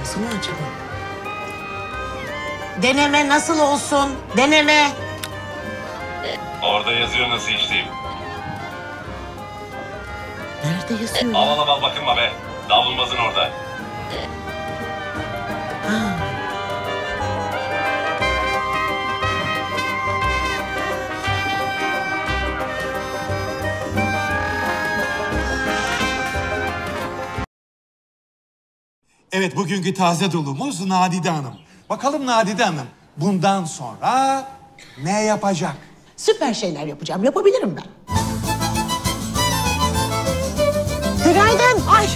Nasıl acaba? Deneme nasıl olsun? Deneme. Orada yazıyor nasıl içtiğim. Nerede yazıyor? Al al bakınma be. Davlumbazın orada. Evet bugünkü taze dolumuz Nadide Hanım. Bakalım Nadide Hanım bundan sonra ne yapacak? Süper şeyler yapacağım. Yapabilirim ben. Günaydın. Ay.